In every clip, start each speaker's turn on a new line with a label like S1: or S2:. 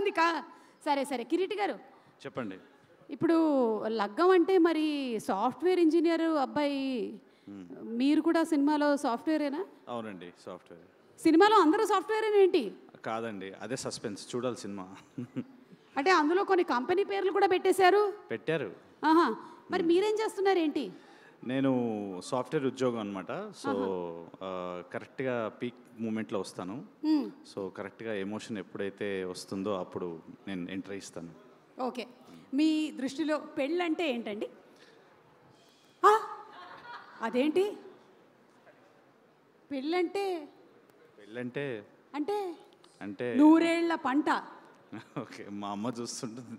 S1: అంతమందికా సరే సరే. కిరీటి గారు.
S2: చెప్పండి.
S1: ఇప్పుడు లగ్గం అంటే మరి సాఫ్ట్వేర్ ఇంజనీర్ అబ్బాయి మీరు కూడా సినిమాలో సాఫ్ట్వేరేనా?
S2: అవునండి సాఫ్ట్వేర్.
S1: సినిమాలో అందరూ సాఫ్ట్వేర్ ఏంటి
S2: కాదండి అదే సస్పెన్స్ చూడాలి సినిమా.
S1: అంటే అందులో కొన్ని కంపెనీ పేర్లు కూడా పెట్టేశారు.
S2: పెట్టారు.
S1: ఆహా మరి మీరేం చేస్తున్నారు ఏంటి
S2: నేను సాఫ్ట్వేర్ ఉద్యోగం అనమాట సో కరెక్ట్గా పీక్ మూమెంట్లో వస్తాను. సో కరెక్ట్గా ఎమోషన్ ఎప్పుడైతే వస్తుందో అప్పుడు నేను ఎంటర్ ఇస్తాను
S1: ఓకే. మీ దృష్టిలో పెళ్ళంటే ఏంటండి? ఆ, అదేంటి? పెళ్ళంటే?
S2: పెళ్ళంటే?
S1: అంటే?
S2: అంటే?
S1: నూరేళ్ళ పంట.
S2: ఓకే. మా అమ్మ చూస్తుంటుంది.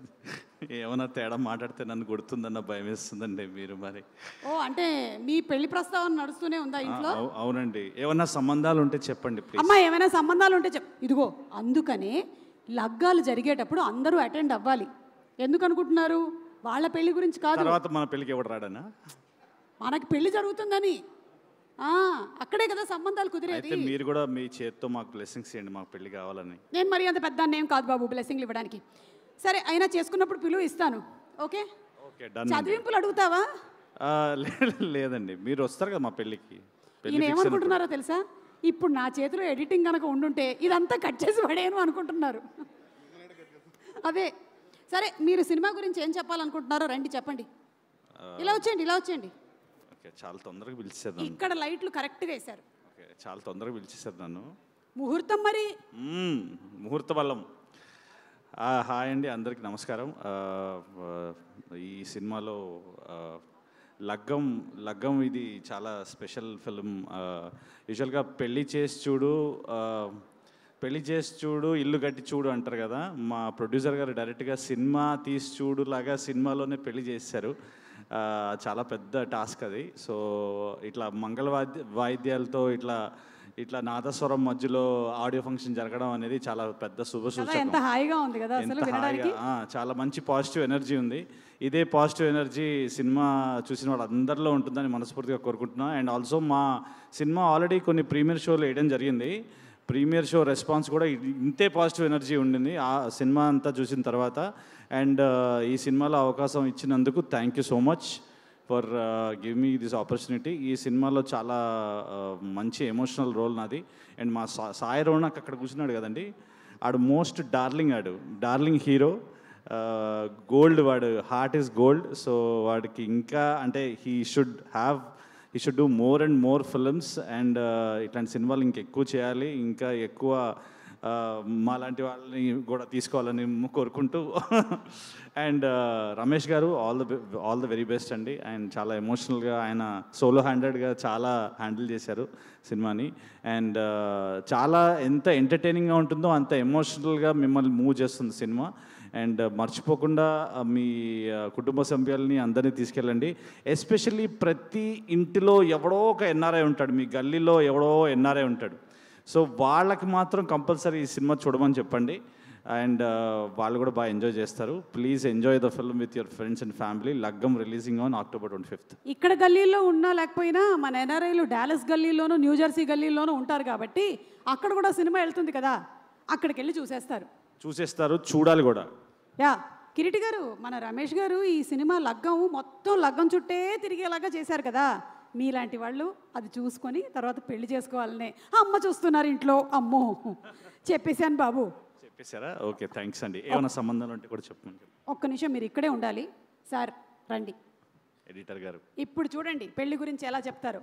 S2: ఏమైనా తేడా మాట్లాడితే నన్ను కొడుతుందన్న భయం వేస్తుందండి మీరు మరి.
S1: ఓ అంటే మీ పెళ్ళి ప్రస్తావన నడుస్తూనే ఉందా ఇంట్లో?
S2: అవు- అవునండి. ఏమన్నా సంబంధాలు ఉంటే చెప్పండి ప్లీజ్
S1: అమ్మా ఏమైనా సంబంధాలు ఉంటే చెప్ ఇదిగో అందుకనే లగ్గాలు జరిగేటప్పుడు అందరూ అటెండ్ అవ్వాలి. ఎందుకు అనుకుంటున్నారు? వాళ్ళ పెళ్ళి గురించి కాదు.
S2: తర్వాత మన పెళ్ళికి ఎవడు రాడనా?
S1: మనకి పెళ్ళి జరుగుతుందని. ఆ, అక్కడే కదా సంబంధాలు కుదిరేది.
S2: అయితే మీరు కూడా మీ చేతితో మాకు బ్లెస్సింగ్స్ ఇవ్వండి మాకు పెళ్ళి కావాలని.
S1: నేను మరి అంత పెద్ద ఏం కాదు బాబు బ్లెస్సింగ్లు ఇవ్వడానికి. సరే అయినా చేసుకున్నప్పుడు పిలువ ఇస్తాను. ఓకే?
S2: ఓకే డన్
S1: చదివింపులు అడుగుతావా?
S2: లేదండి. మీరు వస్తారు కదా మా పెళ్ళికి.
S1: ఈయన
S2: fix
S1: ఏమనుకుంటున్నారో తెలుసా? ఇప్పుడు నా చేతిలో ఎడిటింగ్ కనుక ఉండుంటే ఇదంతా కట్ చేసి పడేయను అనుకుంటున్నారు. అదే. సరే మీరు సినిమా గురించి ఏం చెప్పాలనుకుంటున్నారో రండి చెప్పండి. ఇలా వచ్చేయండి ఇలా వచ్చేయండి.
S2: చాలా తొందరగా నన్ను.
S1: ఇక్కడ లైట్లు కరెక్ట్గా వేశారు.
S2: చాలా తొందరగా పిలిచేసారు నన్ను.
S1: ముహూర్తం మరి?
S2: ముహూర్త బలం హాయ్ అండి అందరికీ నమస్కారం. ఈ సినిమాలో లగ్గం లగ్గం ఇది చాలా స్పెషల్ ఫిలిం యూజువల్గా పెళ్ళి చేసి చూడు పెళ్ళి పెళ్ళి చేసి చూడు ఇల్లు కట్టి చూడు అంటారు కదా. మా ప్రొడ్యూసర్ గారు డైరెక్ట్గా సినిమా తీసి చూడు లాగా సినిమాలోనే పెళ్ళి చేశారు. చాలా పెద్ద టాస్క్ అది. సో ఇట్లా మంగళ వాద్య వాయిద్యాలతో ఇట్లా ఇట్లా నాదస్వరం మధ్యలో ఆడియో ఫంక్షన్ జరగడం అనేది చాలా పెద్ద శుభ
S1: ఎంత హాయిగా ఉంది కదా అసలు
S2: ఎంత
S1: వినడానికి?
S2: హాయిగా, ఆ, చాలా మంచి పాజిటివ్ ఎనర్జీ ఉంది. ఇదే పాజిటివ్ ఎనర్జీ సినిమా చూసిన వాళ్ళందరిలో ఉంటుందని మనస్ఫూర్తిగా కోరుకుంటున్నా. అండ్ ఆల్సో మా సినిమా ఆల్రెడీ కొన్ని ప్రీమియర్ షోలు వేయడం జరిగింది. ప్రీమియర్ షో రెస్పాన్స్ కూడా ఇంతే పాజిటివ్ ఎనర్జీ ఉండింది ఆ సినిమా అంతా చూసిన తర్వాత. అండ్ ఈ సినిమాలో అవకాశం ఇచ్చినందుకు thank you so much. For give me this opportunity. ఈ సినిమాలో చాలా మంచి ఎమోషనల్ రోల్ నాది. అండ్ మా సా సాయి రోణక్ అక్కడ కూర్చున్నాడు కదండి. ఆడు మోస్ట్ డార్లింగ్ ఆడు. Darling hero. గోల్డ్ వాడు. Heart is gold. సో వాడికి ఇంకా అంటే he should have he should do more and more films. And ఇట్లాంటి సినిమాలు ఇంకెక్కువ చేయాలి. ఇంకా ఎక్కువ మా లాంటి వాళ్ళని కూడా తీసుకోవాలని కోరుకుంటూ. And Ramesh garu all the all the very best అండి. అండ్ చాలా ఎమోషనల్గా ఆయన సోలో హ్యాండెడ్గా చాలా హ్యాండిల్ చేశారు సినిమాని. అండ్ చాలా ఎంత ఎంటర్టైనింగ్గా ఉంటుందో అంత ఎమోషనల్గా మిమ్మల్ని మూవ్ చేస్తుంది సినిమా. అండ్ మర్చిపోకుండా మీ కుటుంబ సభ్యుల్ని అందరినీ తీసుకెళ్ళండి. ఎస్పెషల్లీ ప్రతి ఇంటిలో ఎవడో ఒక ఎన్ఆర్ఐ ఉంటాడు. మీ గల్లీలో ఎవడో ఎన్ఆర్ఐ ఉంటాడు. సో వాళ్ళకి మాత్రం కంపల్సరీ ఈ సినిమా చూడమని చెప్పండి. అండ్ వాళ్ళు కూడా బాగా ఎంజాయ్ చేస్తారు. Please enjoy the film with your friends and family. Laggam releasing on October twenty fifth.
S1: ఇక్కడ గల్లీలో ఉన్నా లేకపోయినా మన ఎన్ఆర్ఐలు డాలస్ గల్లీలోనూ న్యూజెర్సీ గల్లీలోనూ ఉంటారు కాబట్టి అక్కడ కూడా సినిమా వెళ్తుంది కదా. అక్కడికి వెళ్ళి చూసేస్తారు.
S2: చూసేస్తారు చూడాలి కూడా.
S1: యా కిరీటి గారు మన రమేష్ గారు ఈ సినిమా లగ్గం మొత్తం లగ్గం చుట్టే తిరిగేలాగా చేశారు కదా. మీలాంటి వాళ్ళు అది చూసుకొని తర్వాత పెళ్ళి చేసుకోవాలనే. అమ్మ చూస్తున్నారు ఇంట్లో అమ్మో! చెప్పేశాను బాబు.
S2: చెప్పేశారా? ఓకే థ్యాంక్స్ అండి. ఏమైనా సంబంధాలు ఉంటే కూడా చెప్పమని చెప్పు
S1: ఒక్క నిమిషం మీరు ఇక్కడే ఉండాలి. సార్ రండి.
S2: ఎడిటర్ గారు.
S1: ఇప్పుడు చూడండి పెళ్ళి గురించి ఎలా చెప్తారు?